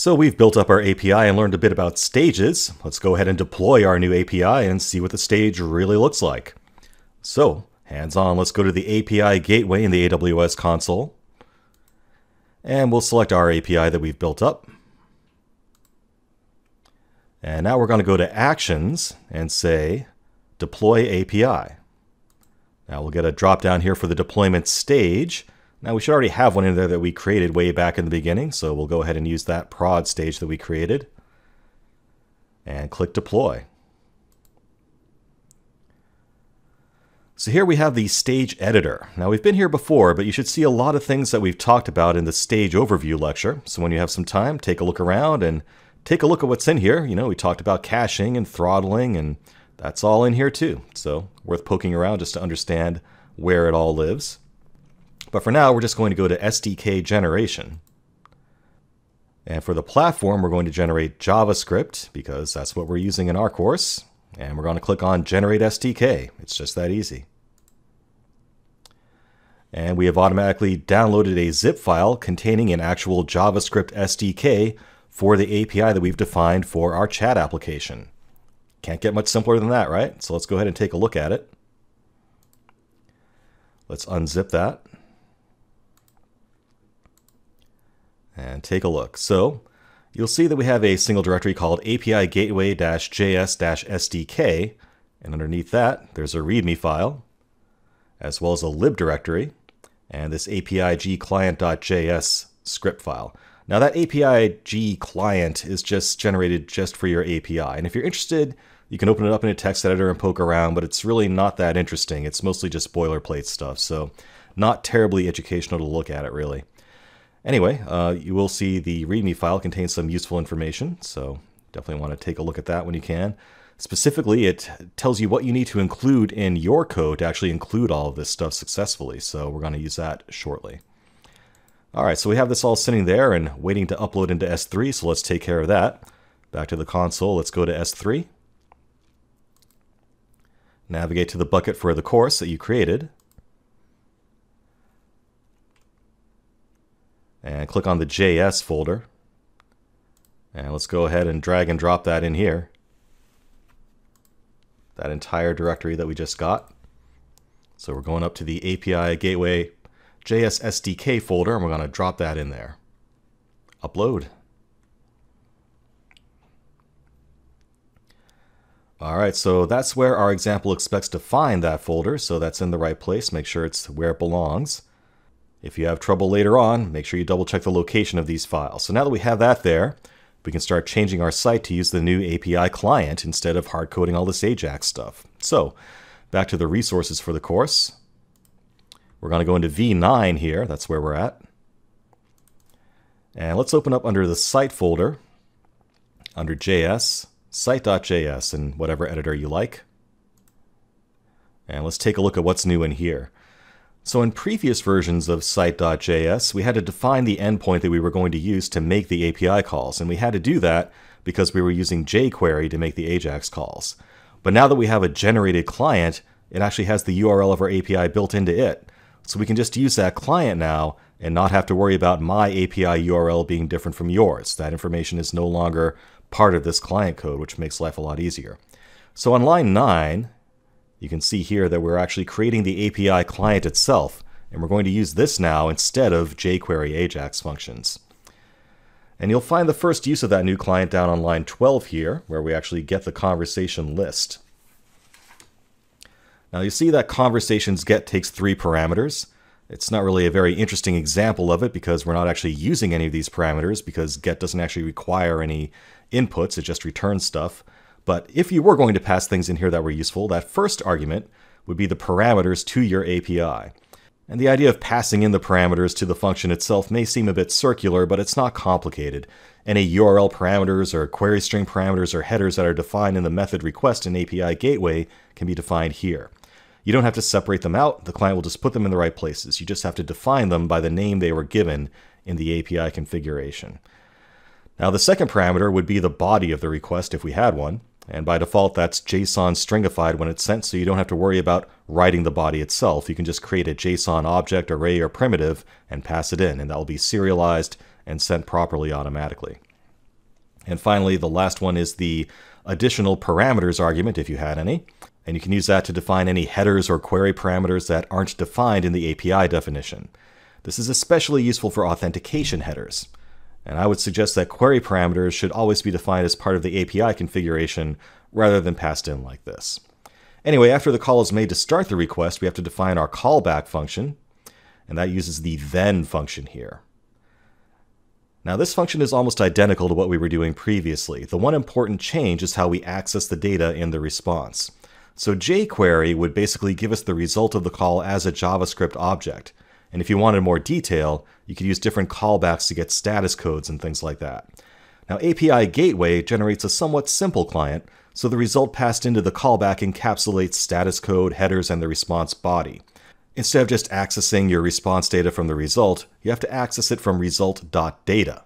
So we've built up our API and learned a bit about stages. Let's go ahead and deploy our new API and see what the stage really looks like. So, hands on, let's go to the API gateway in the AWS console. And we'll select our API that we've built up. And now we're going to go to Actions and say Deploy API. Now we'll get a drop down here for the deployment stage. Now we should already have one in there that we created way back in the beginning, so we'll go ahead and use that prod stage that we created. And click Deploy. So here we have the stage editor. Now we've been here before, but you should see a lot of things that we've talked about in the stage overview lecture. So when you have some time, take a look around and take a look at what's in here. You know, we talked about caching and throttling, and that's all in here too. So worth poking around just to understand where it all lives. But for now, we're just going to go to SDK generation. And for the platform, we're going to generate JavaScript because that's what we're using in our course. And we're going to click on Generate SDK. It's just that easy. And we have automatically downloaded a zip file containing an actual JavaScript SDK for the API that we've defined for our chat application. Can't get much simpler than that, right? So let's go ahead and take a look at it. Let's unzip that. And take a look. So you'll see that we have a single directory called API Gateway-JS-SDK, and underneath that, there's a README file, as well as a lib directory, and this API G client.js script file. Now that API G client is just generated just for your API, and if you're interested, you can open it up in a text editor and poke around, but it's really not that interesting. It's mostly just boilerplate stuff, so not terribly educational to look at it, really. Anyway, uh, you will see the README file contains some useful information, so definitely want to take a look at that when you can. Specifically, it tells you what you need to include in your code to actually include all of this stuff successfully, so we're going to use that shortly. All right, so we have this all sitting there and waiting to upload into S3, so let's take care of that. Back to the console, let's go to S3. Navigate to the bucket for the course that you created. And click on the JS folder. And let's go ahead and drag and drop that in here. That entire directory that we just got. So we're going up to the API Gateway JS SDK folder and we're going to drop that in there. Upload. All right, so that's where our example expects to find that folder. So that's in the right place. Make sure it's where it belongs. If you have trouble later on, make sure you double check the location of these files. So now that we have that there, we can start changing our site to use the new API client instead of hard coding all this Ajax stuff. So back to the resources for the course. We're going to go into V9 here. That's where we're at. And let's open up under the site folder, under JS, site.js, and whatever editor you like. And let's take a look at what's new in here. So in previous versions of site.js, we had to define the endpoint that we were going to use to make the API calls, and we had to do that because we were using jQuery to make the AJAX calls. But now that we have a generated client, it actually has the URL of our API built into it. So we can just use that client now and not have to worry about my API URL being different from yours. That information is no longer part of this client code, which makes life a lot easier. So on line 9, you can see here that we're actually creating the API client itself, and we're going to use this now instead of jQuery AJAX functions. And you'll find the first use of that new client down on line 12 here, where we actually get the conversation list. Now you see that conversations get takes three parameters. It's not really a very interesting example of it because we're not actually using any of these parameters because get doesn't actually require any inputs, it just returns stuff. But if you were going to pass things in here that were useful, that first argument would be the parameters to your API. And the idea of passing in the parameters to the function itself may seem a bit circular, but it's not complicated. Any URL parameters or query string parameters or headers that are defined in the method request in API gateway can be defined here. You don't have to separate them out, the client will just put them in the right places. You just have to define them by the name they were given in the API configuration. Now the second parameter would be the body of the request if we had one. And by default, that's JSON stringified when it's sent, so you don't have to worry about writing the body itself. You can just create a JSON object, array, or primitive and pass it in, and that will be serialized and sent properly automatically. And finally, the last one is the additional parameters argument, if you had any. And you can use that to define any headers or query parameters that aren't defined in the API definition. This is especially useful for authentication headers. And I would suggest that query parameters should always be defined as part of the API configuration rather than passed in like this. Anyway, after the call is made to start the request, we have to define our callback function, and that uses the then function here. Now this function is almost identical to what we were doing previously. The one important change is how we access the data in the response. So jQuery would basically give us the result of the call as a JavaScript object. And if you wanted more detail, you could use different callbacks to get status codes and things like that. Now API Gateway generates a somewhat simple client, so the result passed into the callback encapsulates status code, headers, and the response body. Instead of just accessing your response data from the result, you have to access it from result.data.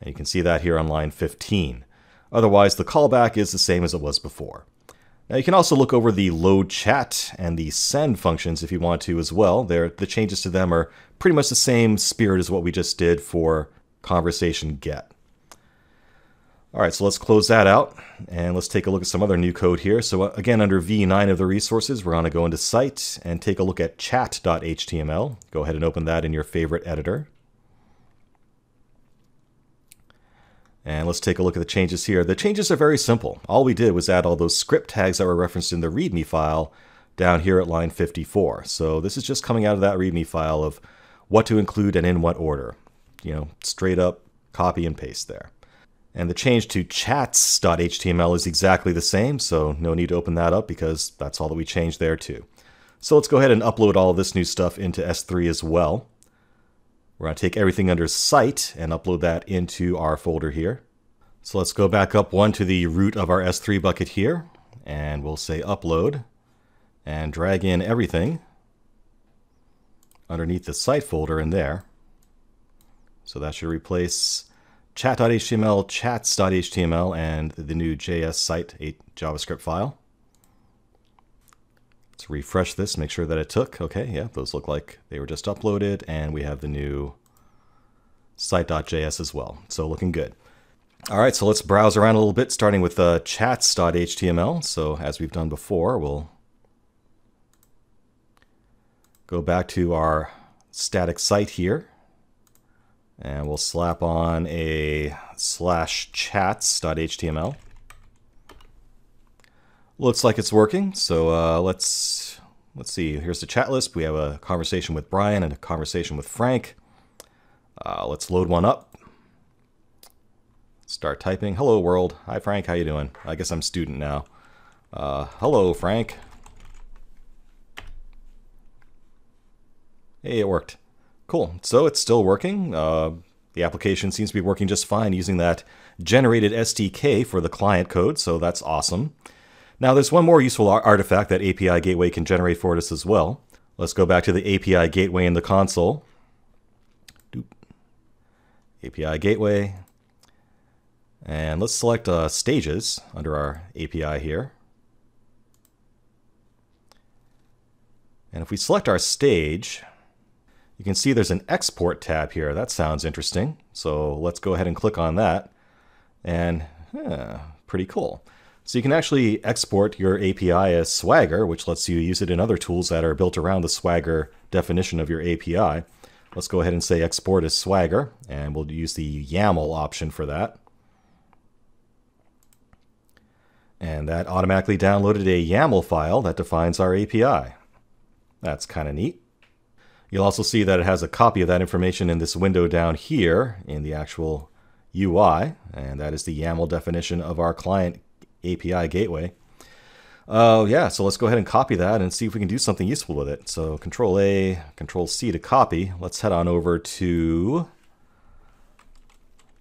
And you can see that here on line 15. Otherwise, the callback is the same as it was before. Now you can also look over the load chat and the send functions if you want to as well. They're, the changes to them are pretty much the same spirit as what we just did for conversation get. All right, so let's close that out and let's take a look at some other new code here. So uh, again, under V9 of the resources, we're going to go into site and take a look at chat.html. Go ahead and open that in your favorite editor. And let's take a look at the changes here. The changes are very simple. All we did was add all those script tags that were referenced in the README file down here at line 54. So this is just coming out of that README file of what to include and in what order. You know, straight up copy and paste there. And the change to chats.html is exactly the same, so no need to open that up because that's all that we changed there too. So let's go ahead and upload all this new stuff into S3 as well. We're going to take everything under site and upload that into our folder here. So let's go back up one to the root of our S3 bucket here, and we'll say upload, and drag in everything underneath the site folder in there. So that should replace chat.html, chats.html, and the new JS site JavaScript file. Let's refresh this, make sure that it took. Okay, yeah, those look like they were just uploaded, and we have the new site.js as well. So looking good. All right, so let's browse around a little bit, starting with uh, chats.html. So as we've done before, we'll go back to our static site here, and we'll slap on a slash chats.html. Looks like it's working, so uh, let's let's see. Here's the chat list. We have a conversation with Brian and a conversation with Frank. Uh, let's load one up. Start typing. Hello world. Hi Frank. How you doing? I guess I'm student now. Uh, hello Frank. Hey, it worked. Cool. So it's still working. Uh, the application seems to be working just fine using that generated SDK for the client code, so that's awesome. Now there's one more useful artifact that API Gateway can generate for us as well. Let's go back to the API Gateway in the console. Doop. API Gateway. And let's select uh, Stages under our API here. And if we select our stage, you can see there's an export tab here. That sounds interesting. So let's go ahead and click on that. And yeah, pretty cool. So you can actually export your API as Swagger, which lets you use it in other tools that are built around the Swagger definition of your API. Let's go ahead and say export as Swagger, and we'll use the YAML option for that. And that automatically downloaded a YAML file that defines our API. That's kind of neat. You'll also see that it has a copy of that information in this window down here in the actual UI, and that is the YAML definition of our client API gateway. Uh, yeah, so let's go ahead and copy that and see if we can do something useful with it. So Control A, Control C to copy. Let's head on over to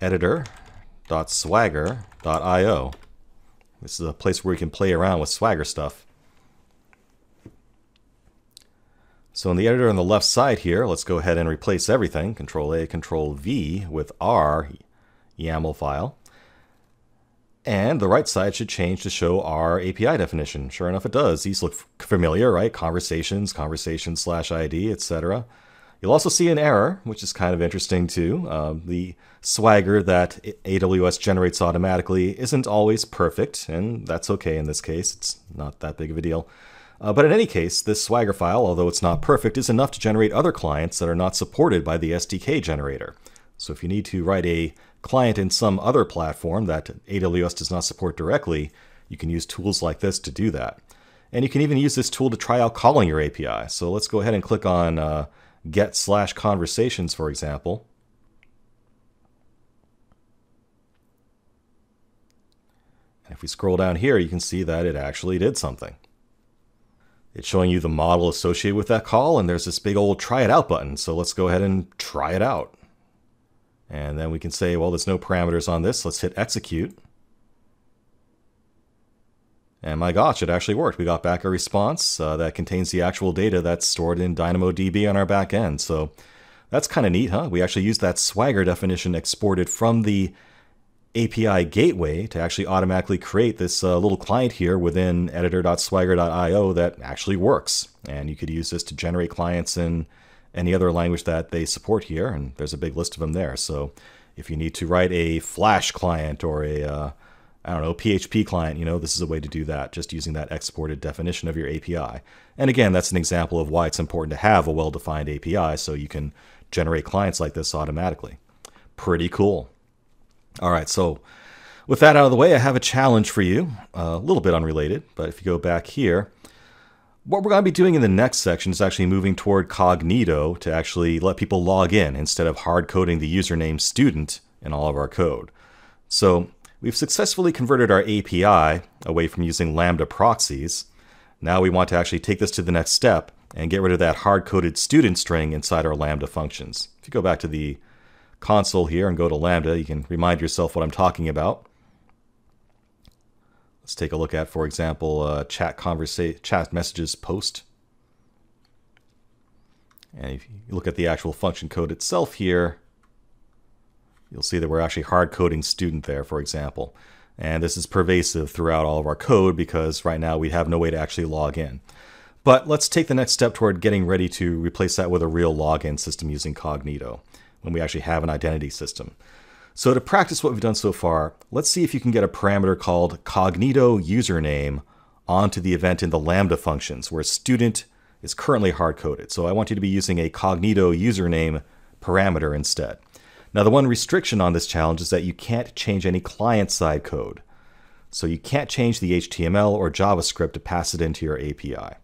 editor.swagger.io. This is a place where we can play around with Swagger stuff. So in the editor on the left side here, let's go ahead and replace everything, Control A, Control V, with our YAML file. And the right side should change to show our API definition. Sure enough, it does. These look familiar, right? Conversations, conversation slash ID, etc. You'll also see an error, which is kind of interesting too. Uh, the swagger that AWS generates automatically isn't always perfect, and that's okay in this case. It's not that big of a deal. Uh, but in any case, this Swagger file, although it's not perfect, is enough to generate other clients that are not supported by the SDK generator. So if you need to write a client in some other platform that AWS does not support directly, you can use tools like this to do that. And you can even use this tool to try out calling your API. So let's go ahead and click on uh, get slash conversations, for example. And if we scroll down here, you can see that it actually did something. It's showing you the model associated with that call, and there's this big old try it out button. So let's go ahead and try it out. And then we can say, well, there's no parameters on this. Let's hit execute. And my gosh, it actually worked. We got back a response uh, that contains the actual data that's stored in DynamoDB on our back end. So that's kind of neat, huh? We actually used that Swagger definition exported from the API gateway to actually automatically create this uh, little client here within editor.swagger.io that actually works. And you could use this to generate clients in any other language that they support here, and there's a big list of them there. So if you need to write a Flash client or a uh, I don't know, PHP client, you know, this is a way to do that, just using that exported definition of your API. And again, that's an example of why it's important to have a well-defined API so you can generate clients like this automatically. Pretty cool. All right, so with that out of the way, I have a challenge for you, a little bit unrelated, but if you go back here, what we're going to be doing in the next section is actually moving toward Cognito to actually let people log in instead of hard coding the username student in all of our code. So we've successfully converted our API away from using Lambda proxies. Now we want to actually take this to the next step and get rid of that hard-coded student string inside our Lambda functions. If you go back to the console here and go to Lambda, you can remind yourself what I'm talking about. Let's take a look at, for example, uh, chat chat messages post. And if you look at the actual function code itself here, you'll see that we're actually hard coding student there, for example. And this is pervasive throughout all of our code because right now we have no way to actually log in. But let's take the next step toward getting ready to replace that with a real login system using Cognito when we actually have an identity system. So to practice what we've done so far, let's see if you can get a parameter called cognito username onto the event in the Lambda functions where student is currently hard-coded. So I want you to be using a cognito username parameter instead. Now the one restriction on this challenge is that you can't change any client-side code. So you can't change the HTML or JavaScript to pass it into your API.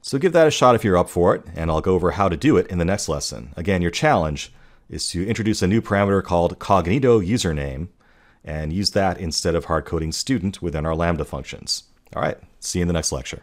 So give that a shot if you're up for it, and I'll go over how to do it in the next lesson. Again, your challenge is to introduce a new parameter called cognito username and use that instead of hard coding student within our Lambda functions. All right, see you in the next lecture.